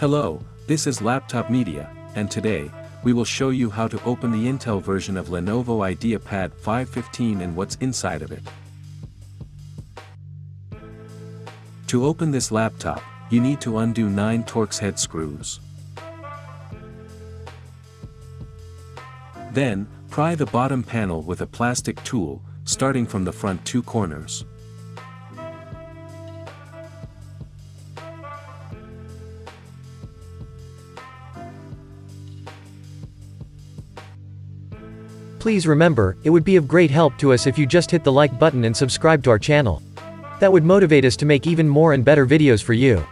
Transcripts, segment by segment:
Hello, this is Laptop Media, and today, we will show you how to open the Intel version of Lenovo IdeaPad 515 and what's inside of it. To open this laptop, you need to undo 9 Torx head screws. Then, pry the bottom panel with a plastic tool, starting from the front two corners. Please remember, it would be of great help to us if you just hit the like button and subscribe to our channel. That would motivate us to make even more and better videos for you.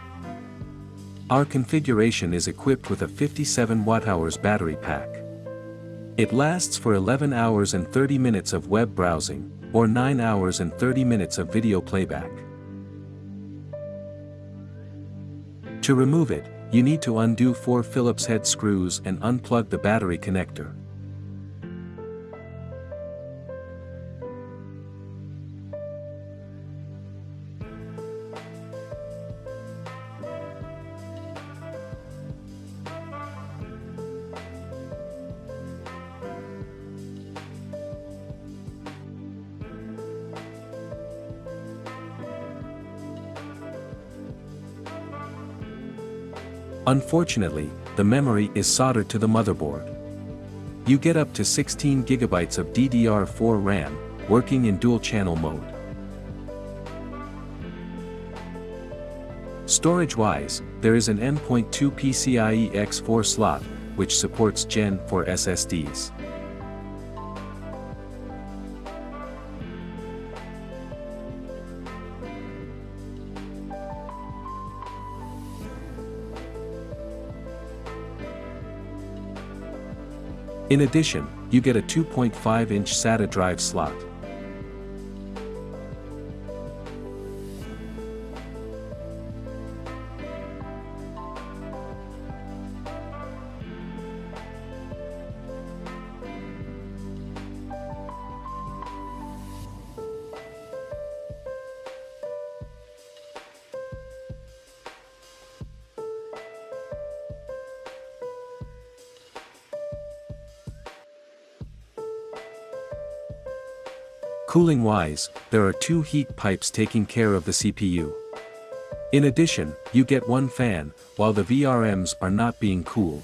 Our configuration is equipped with a 57 Wh battery pack. It lasts for 11 hours and 30 minutes of web browsing, or 9 hours and 30 minutes of video playback. To remove it, you need to undo 4 Phillips head screws and unplug the battery connector. Unfortunately, the memory is soldered to the motherboard. You get up to 16 GB of DDR4 RAM, working in dual-channel mode. Storage-wise, there is an M.2 PCIe X4 slot, which supports Gen 4 SSDs. In addition, you get a 2.5-inch SATA drive slot. Cooling-wise, there are two heat pipes taking care of the CPU. In addition, you get one fan, while the VRMs are not being cooled.